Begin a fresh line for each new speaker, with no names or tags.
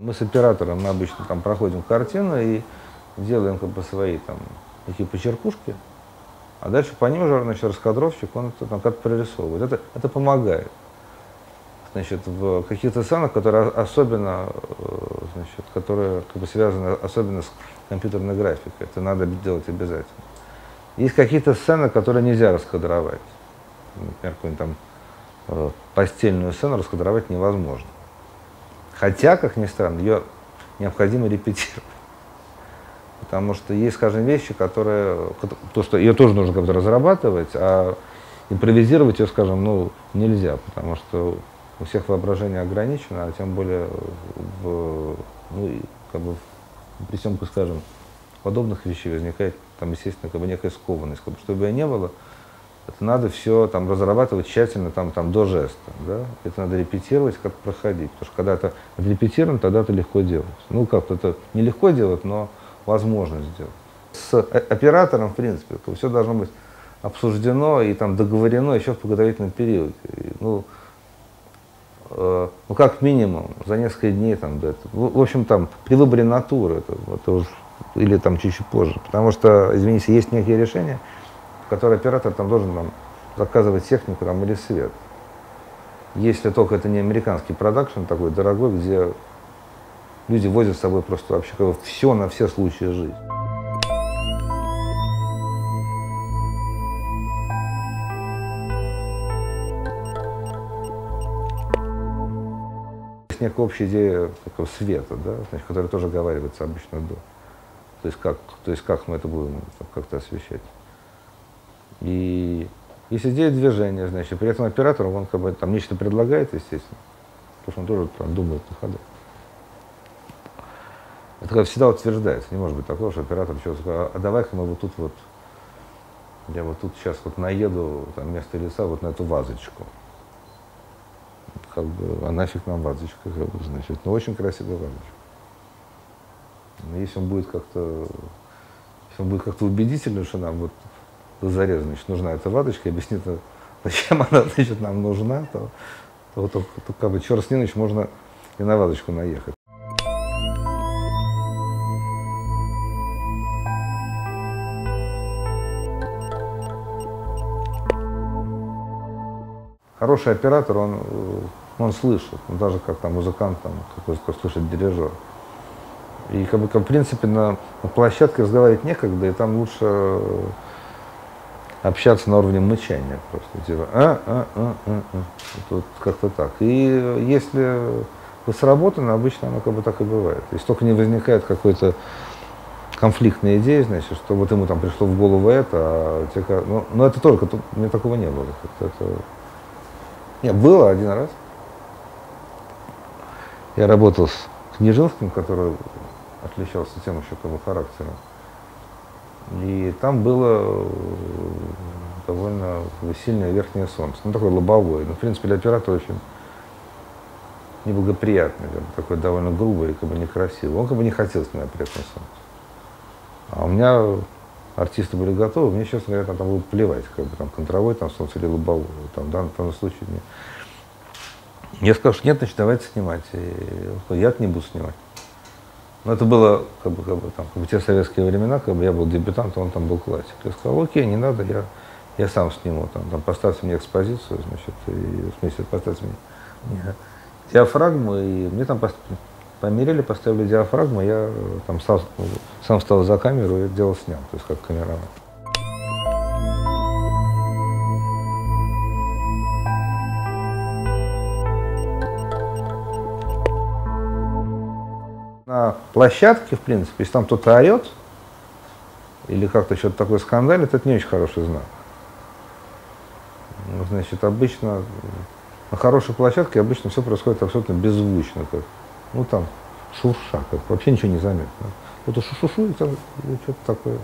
Мы с оператором мы обычно там проходим картину и делаем как бы свои там такие почеркушки, а дальше по ним уже значит, раскадровщик, он это там как-то прорисовывает. Это, это помогает. Значит, в каких-то сценах, которые особенно, э, значит, которые как бы связаны особенно с компьютерной графикой, это надо делать обязательно. Есть какие-то сцены, которые нельзя раскадровать. Например, какую-нибудь там э, постельную сцену раскадровать невозможно. Хотя, как ни странно, ее необходимо репетировать. Потому что есть, скажем, вещи, которые, то, что ее тоже нужно как-то разрабатывать, а импровизировать ее, скажем, ну, нельзя, потому что у всех воображение ограничено, а тем более в, ну, как бы, при всем, скажем, подобных вещей возникает там, естественно, как бы некая скованность. Чтобы ее не было, это надо все там разрабатывать тщательно там, там, до жеста. Да? Это надо репетировать, как проходить. Потому что когда это отрепетировано, тогда это легко делать. Ну как, это нелегко делать, но возможно сделать. С оператором, в принципе, все должно быть обсуждено и там договорено еще в подготовительном периоде. Ну, э, ну, как минимум, за несколько дней там, до этого. В, в общем, там, при выборе натуры, это, это уже, или там чуть-чуть позже. Потому что, извините, есть некие решения, который оператор там должен там, заказывать технику там, или свет. Если только это не американский продакшн такой дорогой, где люди возят с собой просто вообще как бы все на все случаи жизни. Есть некая общая идея такого света, да, значит, которая тоже оговаривается обычно до. То есть как, то есть как мы это будем как-то освещать. И если делать движение, значит, при этом оператор, он как бы там нечто предлагает, естественно, потому что он тоже там думает на ходу. Это как всегда утверждается, не может быть такого, что оператор что сказал, а давай-ка мы вот тут вот, я вот тут сейчас вот наеду там вместо лица вот на эту вазочку. Как бы, а нафиг нам вазочка, как бы, значит, ну очень красивая вазочка. Но если он будет как-то, если он будет как-то убедительным, что нам вот зареза, значит, нужна эта ваточка, объяснит, зачем она, значит, нам нужна, то, то, то, то как бы черт с значит, можно и на ваточку наехать. Хороший оператор, он, он слышит, он даже как там музыкант, там, какой слышит дирижер. И как бы, как, в принципе, на, на площадке разговаривать некогда, и там лучше общаться на уровне мычания просто. Типа, а, а, а, а, а. Вот как-то так. И если вы сработаны, обычно оно как бы так и бывает. Если только не возникает какой-то конфликтная идея, значит, что вот ему там пришло в голову это, а те, ну, но это только, тут, у меня такого не было. Это. Нет, было один раз. Я работал с Книжинским, который отличался тем еще как бы характером. И там было э, довольно сильное верхнее солнце. Ну, такое лобовое. Ну, в принципе, для оператора очень неблагоприятный, такой довольно грубый и как бы некрасивый. Он как бы не хотел снимать при этом солнце. А у меня артисты были готовы, мне, честно говоря, там, там было плевать, как бы там контровой там солнце или лобовое. Там, в данном случае мне. Я сказал, что нет, значит, давайте снимать. И я не буду снимать. Но это было как бы, как бы, там, в те советские времена, как бы я был дебютантом, он там был классик. Я сказал, окей, не надо, я, я сам сниму, там, там, поставьте мне экспозицию, значит, и, в смысле, поставьте мне, мне диафрагму, и мне там померили, поставили диафрагму, я там сам, сам встал за камеру и дело снял, то есть как камераман. На площадке, в принципе, если там кто-то орет, или как-то что-то такое скандалит, это не очень хороший знак. Ну, значит, обычно на хорошей площадке обычно все происходит абсолютно беззвучно, как, ну там, шурша, как, вообще ничего не заметно. Вот шушу и там что-то такое.